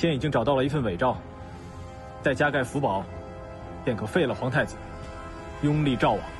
天已经找到了一份伪诏，再加盖福宝，便可废了皇太子，拥立赵王。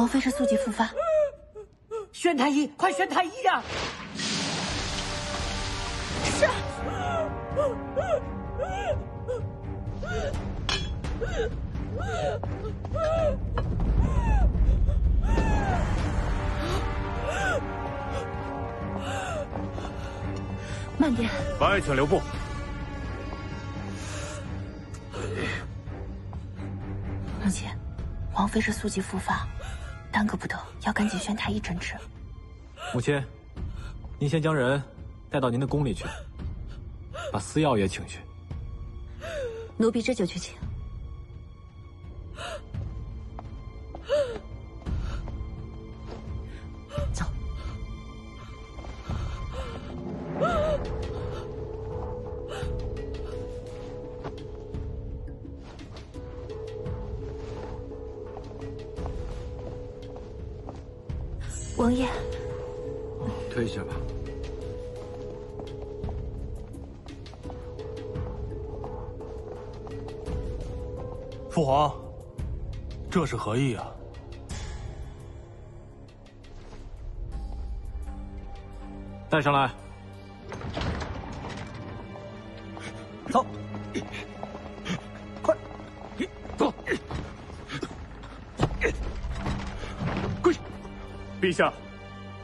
王妃是素疾复发。宣太医，快宣太医呀！是。慢点，王爷请留步。母亲，王妃是素疾复发，耽搁不得，要赶紧宣太医诊治。母亲，您先将人带到您的宫里去，把司药也请去。奴婢这就去请。王爷，退下吧。父皇，这是何意啊？带上来。走。陛下，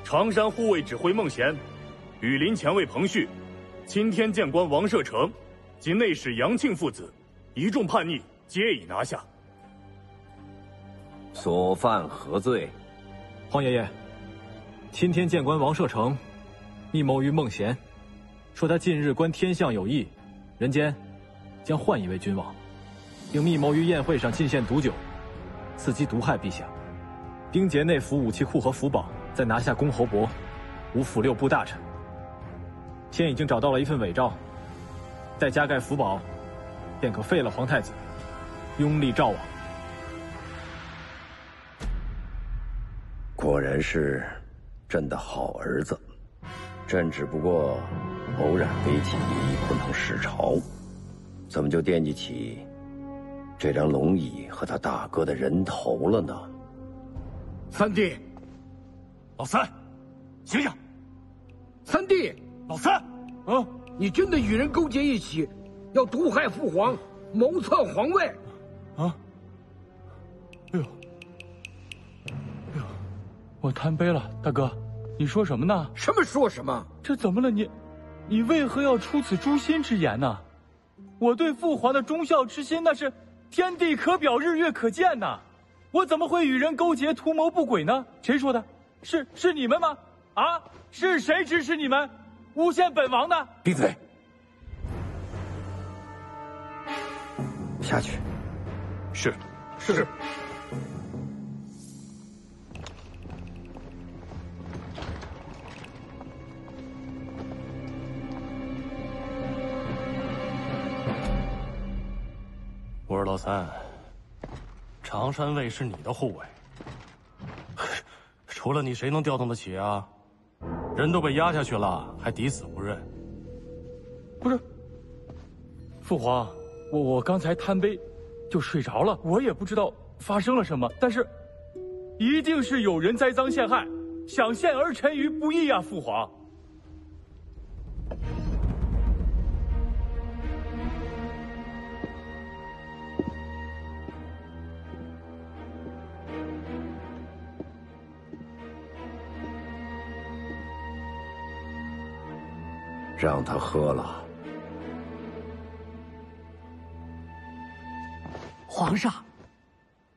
常山护卫指挥孟贤，羽林前卫彭旭，钦天监官王舍成，及内侍杨庆父子，一众叛逆，皆已拿下。所犯何罪？皇爷爷，钦天监官王舍成。密谋于孟贤，说他近日观天象有异，人间将换一位君王，并密谋于宴会上进献毒酒，伺机毒害陛下。兵劫内府武器库和福宝，再拿下公侯伯，五府六部大臣。现已经找到了一份伪诏，再加盖福宝，便可废了皇太子，拥立赵王。果然是朕的好儿子。朕只不过偶然危急不能视朝，怎么就惦记起这张龙椅和他大哥的人头了呢？三弟，老三，醒醒！三弟，老三，啊，你真的与人勾结一起，要毒害父皇，谋篡皇位？啊！哎呦，哎呦，我贪杯了，大哥。你说什么呢？什么说什么？这怎么了？你，你为何要出此诛心之言呢？我对父皇的忠孝之心，那是天地可表，日月可见呐！我怎么会与人勾结，图谋不轨呢？谁说的？是是你们吗？啊！是谁指使你们诬陷本王的？闭嘴！下去。是是。我是老三，常山卫是你的护卫，除了你谁能调动得起啊？人都被压下去了，还抵死不认？不是，父皇，我我刚才贪杯，就睡着了，我也不知道发生了什么，但是，一定是有人栽赃陷害，想陷儿臣于不义啊！父皇，让他喝了。皇上，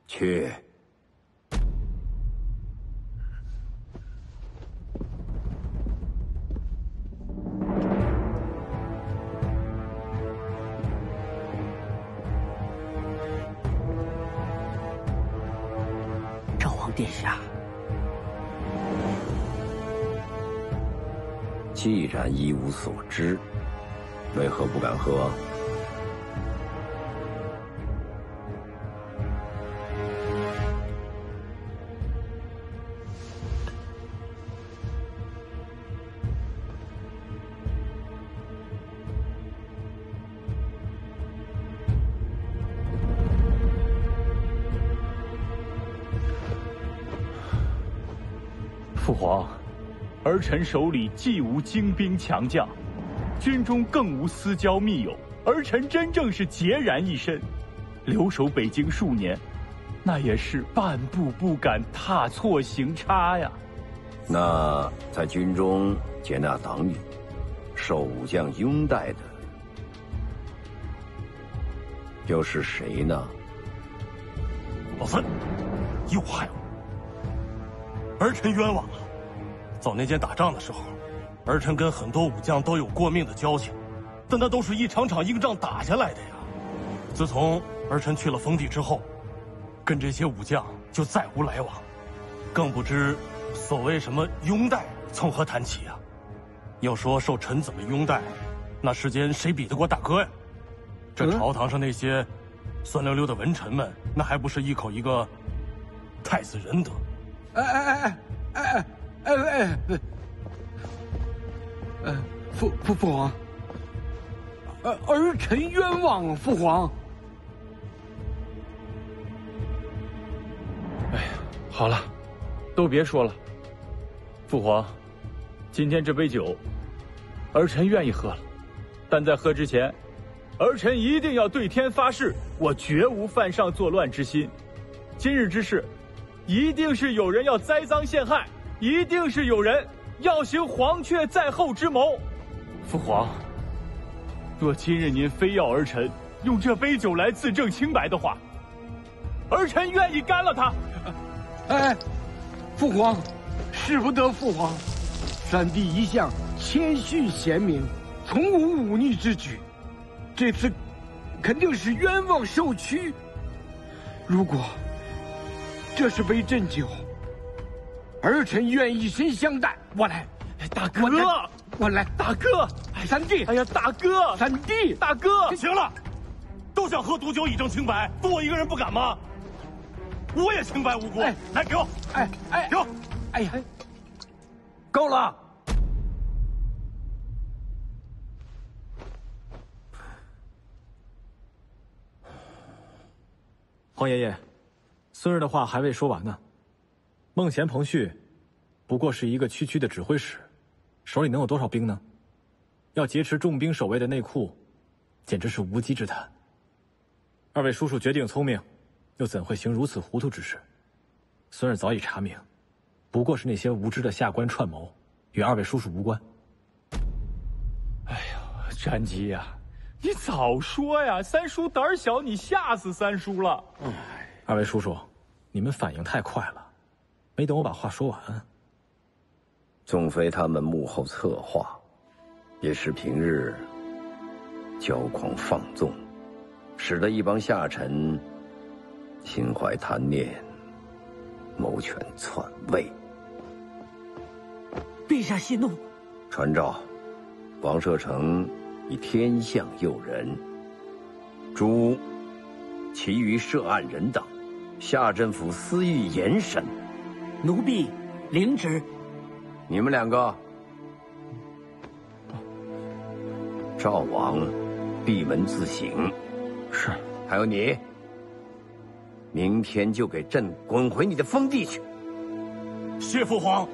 去。赵王殿下，既然一无所知，为何不敢喝？父皇，儿臣手里既无精兵强将，军中更无私交密友，儿臣真正是孑然一身。留守北京数年，那也是半步不敢踏错行差呀。那在军中接纳党羽、受武将拥戴的，又是谁呢？老三，又害我！儿臣冤枉了。早年间打仗的时候，儿臣跟很多武将都有过命的交情，但那都是一场场硬仗打下来的呀。自从儿臣去了封地之后，跟这些武将就再无来往，更不知所谓什么拥戴从何谈起呀。要说受臣子们拥戴，那世间谁比得过大哥呀？这朝堂上那些酸溜溜的文臣们，那还不是一口一个太子仁德？哎哎哎哎哎哎哎哎！呃，父父父皇，儿儿臣冤枉，父皇。哎呀，好了，都别说了。父皇，今天这杯酒，儿臣愿意喝了，但在喝之前，儿臣一定要对天发誓，我绝无犯上作乱之心。今日之事，一定是有人要栽赃陷害，一定是有人要行黄雀在后之谋。父皇，若今日您非要儿臣用这杯酒来自证清白的话，儿臣愿意干了他。哎，父皇，使不得父皇。三弟一向谦逊贤明，从无忤逆之举，这次肯定是冤枉受屈。如果这是杯鸩酒，儿臣愿以身相待。我来，大哥，我来，我来，大哥，三弟，哎呀，大哥，三弟，大哥，行了，都想喝毒酒以证清白，就我一个人不敢吗？我也清白无辜，哎来给我，哎哎，给我，哎呀，够了。皇爷爷，孙儿的话还未说完呢。孟贤、彭旭，不过是一个区区的指挥使，手里能有多少兵呢？要劫持重兵守卫的内库，简直是无稽之谈。二位叔叔绝顶聪明，又怎会行如此糊涂之事？孙儿早已查明，不过是那些无知的下官串谋，与二位叔叔无关。哎呀，詹吉呀、你早说呀！三叔胆小，你吓死三叔了。二位叔叔，你们反应太快了，没等我把话说完。纵非他们幕后策划，也是平日骄狂放纵，使得一帮下臣心怀贪念，谋权篡位。陛下息怒。传诏，王舍城以天象诱人，诛其余涉案人等，下镇府私狱严审。奴婢领旨。你们两个，赵王闭门自省。是，还有你，明天就给朕滚回你的封地去。谢父皇。